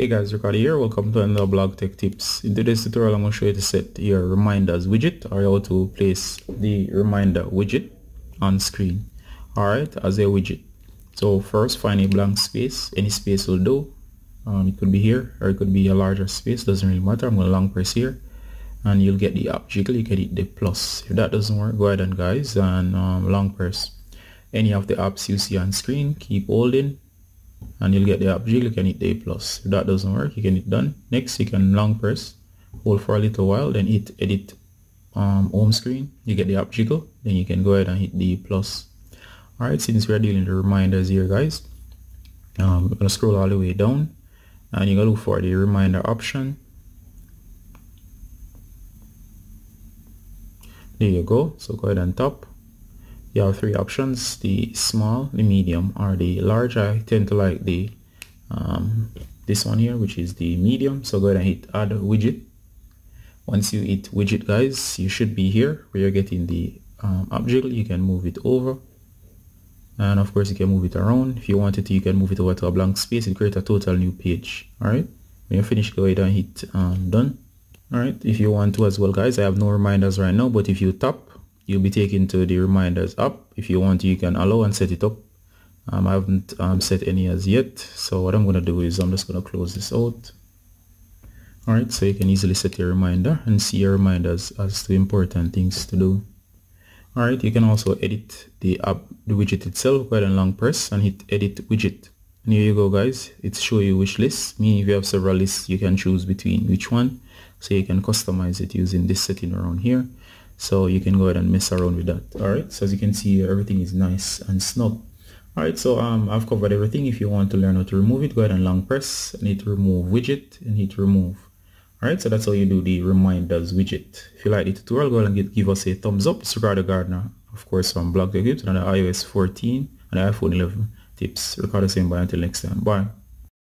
Hey guys, Ricardo here. Welcome to another blog tech tips. In today's tutorial, I'm going to show you to set your reminders widget or how to place the reminder widget on screen. Alright, as a widget. So first, find a blank space. Any space will do. Um, it could be here or it could be a larger space. Doesn't really matter. I'm going to long press here and you'll get the app jiggle. You can hit the plus. If that doesn't work, go ahead and guys and um, long press any of the apps you see on screen. Keep holding and you'll get the app jiggle you can hit the A plus. If that doesn't work you can hit done. Next you can long press hold for a little while then hit edit um, home screen. You get the app jiggle then you can go ahead and hit the plus. Alright since we're dealing with reminders here guys um, we're gonna scroll all the way down and you're gonna look for the reminder option. There you go so go ahead and tap you have three options the small the medium or the large I tend to like the um, this one here which is the medium. So go ahead and hit add widget. Once you hit widget guys you should be here where you're getting the um, jiggle you can move it over. And of course you can move it around. If you wanted to you can move it over to a blank space and create a total new page. All right when you're finished go ahead and hit um, done. All right if you want to as well guys i have no reminders right now but if you tap you'll be taken to the reminders app if you want you can allow and set it up. Um, I haven't um, set any as yet. So what I'm gonna do is I'm just gonna close this out. Alright so you can easily set your reminder and see your reminders as to important things to do. Alright you can also edit the app the widget itself ahead and long press and hit edit widget. And here you go guys. It's show you which list. Meaning if you have several lists you can choose between which one. So you can customize it using this setting around here so you can go ahead and mess around with that all right so as you can see everything is nice and snug. All right so um i've covered everything. If you want to learn how to remove it go ahead and long press. And hit remove widget and hit remove. All right so that's how you do the reminders widget. If you like the tutorial go ahead and give, us a thumbs up. It's Ricardo Gardener of course from blog tips on the ios 14 and the iphone 11 tips. Ricardo saying bye until next time. Bye